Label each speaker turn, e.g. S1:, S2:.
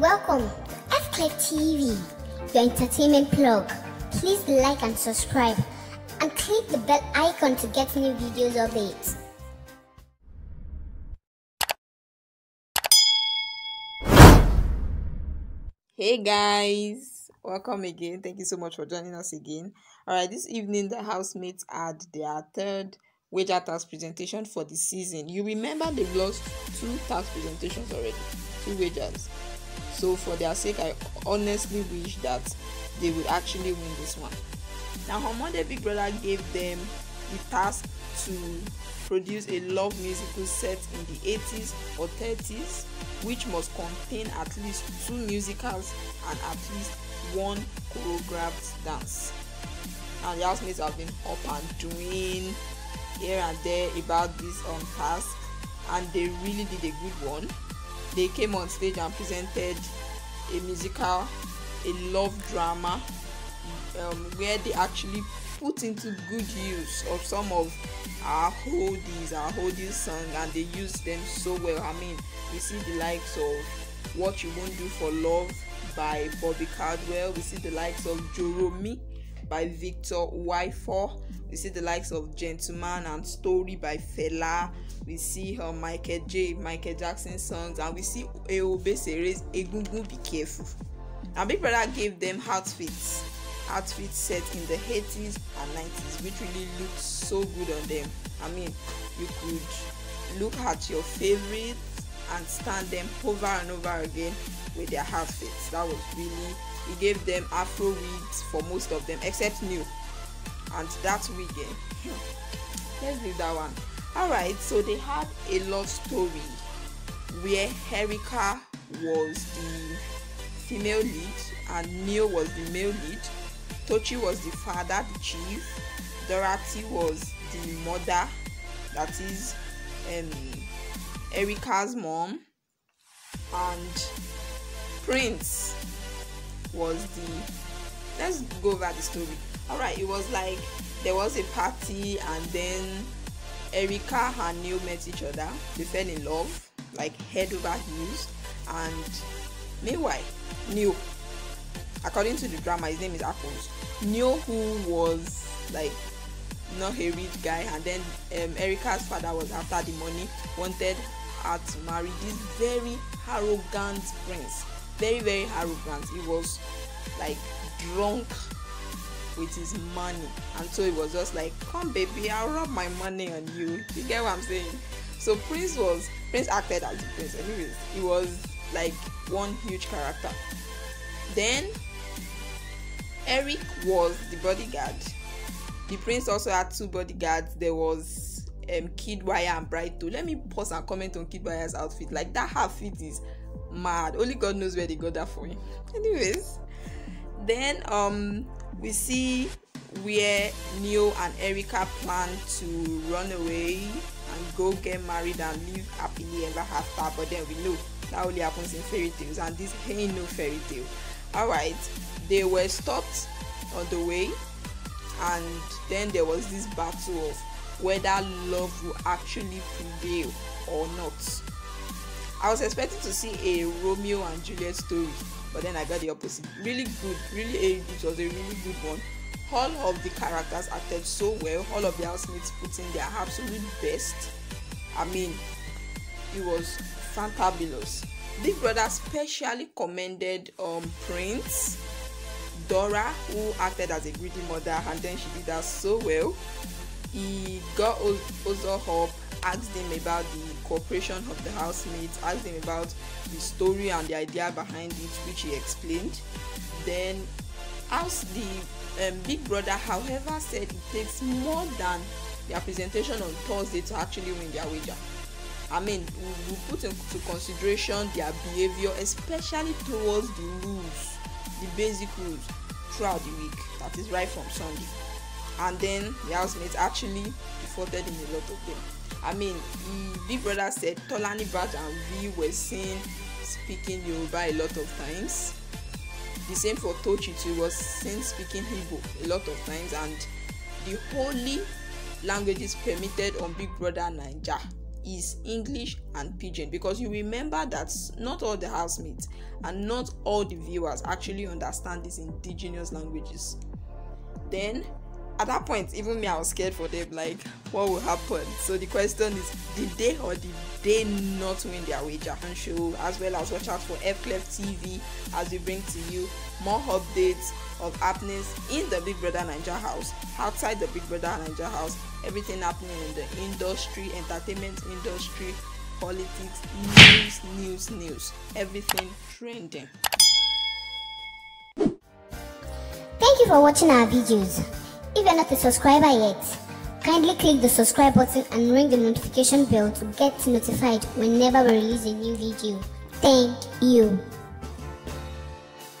S1: Welcome to FClef TV, your entertainment plug. Please like and subscribe and click the bell icon to get new videos updates.
S2: Hey guys, welcome again. Thank you so much for joining us again. All right, this evening the housemates had their third wager task presentation for the season. You remember they've lost two task presentations already, two wagers. So for their sake, I honestly wish that they would actually win this one. Now, on Monday, Big Brother gave them the task to produce a love musical set in the 80s or 30s, which must contain at least two musicals and at least one choreographed dance. And the housemates have been up and doing here and there about this um, task, and they really did a good one. They came on stage and presented a musical, a love drama, um, where they actually put into good use of some of our oldies, our oldies song, and they used them so well. I mean, we see the likes of "What You Won't Do for Love" by Bobby Caldwell. We see the likes of "Joromi" by Victor Uwaifo. We see the likes of Gentleman and Story by Fela. We see her Michael J. Michael Jackson songs, and we see Eobe Sere's Egungun Be Careful. And Big Brother gave them outfits outfits set in the 80s and 90s which really looked so good on them i mean you could look at your favorites and stand them over and over again with their outfits that was really he gave them afro wigs for most of them except Neo and that wig eh let's leave that one all right so they had a love story where erica was the female lead and Neo was the male lead Tochi was the father, the chief. Dorathy was the mother, that is um, Erica's mom. And Prince was the. Let's go over the story. Alright, it was like there was a party, and then Erica and Neo met each other. They fell in love, like head over heels. And meanwhile, Neo according to the drama his name is apples knew who was like not a rich guy and then um, erica's father was after the money wanted her to marry this very arrogant prince very very arrogant he was like drunk with his money and so he was just like come baby i'll rub my money on you you get what i'm saying so prince was prince acted as the prince anyways he was like one huge character then Eric was the bodyguard. The prince also had two bodyguards. There was um Kiddwaya and Brighto. Let me pause and comment on Kiddwaya's outfit. Like that outfit is mad. Only God knows where they got that for him. Anyways, then um we see where Neo and Erica plan to run away and go get married and live happily ever after. But then we know that only happens in fairy tales, and this ain't no fairy tale. Alright, they were stopped on the way and then there was this battle of whether love will actually prevail or not i was expecting to see a romeo and juliet story but then i got the opposite. Really good really a it was a really good one. All of the characters acted so well. All of the housemates put in their absolute best. I mean it was fantabulous. Big brother specially commended um prince Dora, who acted as a greedy mother, and then she did that so well. He got Ozo up, asked him about the cooperation of the housemates, asked him about the story and the idea behind it, which he explained. Then asked the um, big brother, however, said it takes more than their presentation on Thursday to actually win their wager. I mean, we, we put into consideration their behavior, especially towards the rules the basic rules throughout the week that is right from sunday and then the housemates actually defaulted in a lot of them i mean big brother said tolani baj and Vee were seen speaking yoruba a lot of times the same for tochi too was seen speaking igbo a lot of times and the only languages permitted on big brother naija is English and Pidgin because you remember that not all the housemates and not all the viewers actually understand these indigenous languages. Then at that point, even me, I was scared for them. Like, what will happen? So the question is, did they or did they not win their wager? And show as well as watch out for FClef TV as we bring to you more updates of happenings in the Big Brother Naija house, outside the Big Brother Naija house, everything happening in the industry, entertainment industry, politics, news, news, news, everything trending.
S1: Thank you for watching our videos. If you're not a subscriber yet, kindly click the subscribe button and ring the notification bell to get notified whenever we release a new video. Thank you.